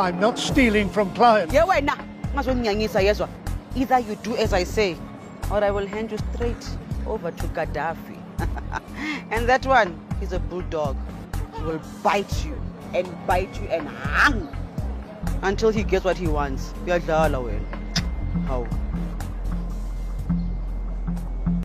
I'm not stealing from clients. Yeah, why not? either you do as i say or i will hand you straight over to gaddafi and that one he's a bulldog he will bite you and bite you and hang until he gets what he wants uyadlala How?